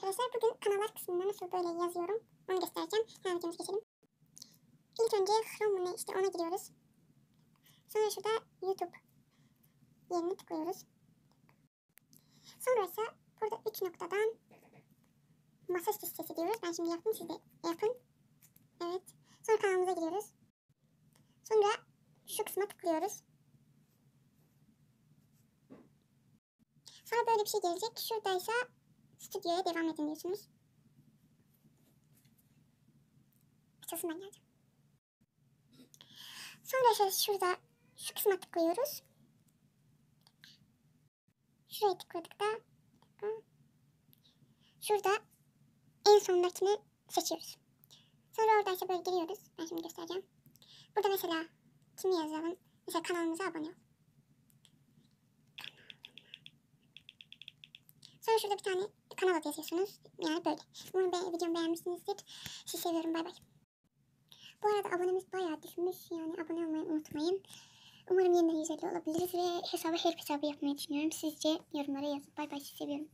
arkadaşlar bugün kanallar kısmında nasıl böyle yazıyorum onu göstereceğim. Hemen videomuza geçelim. İlk önce Chrome ne işte ona giriyoruz. Sonra şurada YouTube yerine tıklıyoruz. Sonra ise burada 3 noktadan masa listesi diyoruz. Ben şimdi yaptım siz de yapın. Evet. Sonra kanalımıza giriyoruz. Sonra şu kısma tıklıyoruz. Sonra böyle bir şey gelecek. Şuradaysa stüdyoya devam edin diyorsunuz. Açılsın ben geleceğim. Sonra şurada şu kısma tıklıyoruz. Şuraya tıkladık da şurada en sondakini seçiyoruz. Sonra oradan işte böyle giriyoruz. Ben şimdi göstereceğim. Burada mesela kimi yazalım? Mesela kanalımıza abone ol. Sonra şurada bir tane kanal adı yazıyorsunuz. Yani böyle. Umarım be videomu beğenmişsinizdir. Sizi seviyorum. Bay bay. Bu arada abonemiz bayağı düşmüş. Yani abone olmayı unutmayın. Umarım yeniden 150 olabiliriz ve hesabı her hesabı yapmayı düşünüyorum. Sizce yorumlara yazın. Bay bay. Sizi seviyorum.